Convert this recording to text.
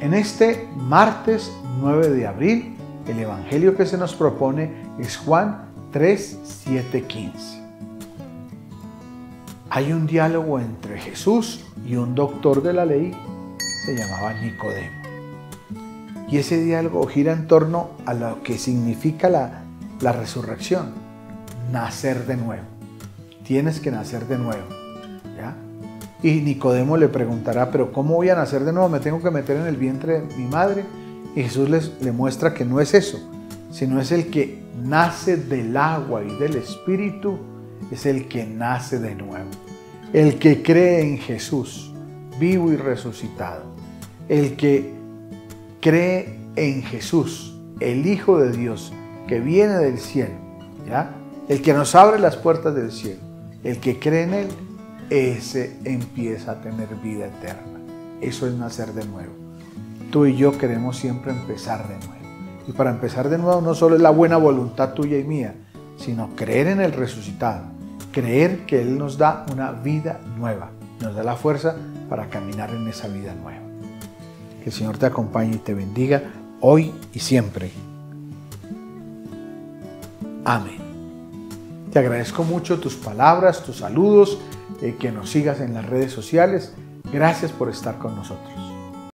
En este martes 9 de abril, el Evangelio que se nos propone es Juan 3, 7, 15. Hay un diálogo entre Jesús y un doctor de la ley, se llamaba Nicodemo. Y ese diálogo gira en torno a lo que significa la, la resurrección, nacer de nuevo. Tienes que nacer de nuevo. ¿ya? Y Nicodemo le preguntará, pero ¿cómo voy a nacer de nuevo? ¿Me tengo que meter en el vientre de mi madre? Y Jesús les, le muestra que no es eso, sino es el que nace del agua y del espíritu, es el que nace de nuevo. El que cree en Jesús, vivo y resucitado. El que cree en Jesús, el Hijo de Dios, que viene del cielo, ¿ya? El que nos abre las puertas del cielo, el que cree en Él, ese empieza a tener vida eterna. Eso es nacer de nuevo. Tú y yo queremos siempre empezar de nuevo. Y para empezar de nuevo no solo es la buena voluntad tuya y mía, sino creer en el resucitado, creer que Él nos da una vida nueva, nos da la fuerza para caminar en esa vida nueva. Que el Señor te acompañe y te bendiga hoy y siempre. Amén. Te agradezco mucho tus palabras, tus saludos, eh, que nos sigas en las redes sociales. Gracias por estar con nosotros.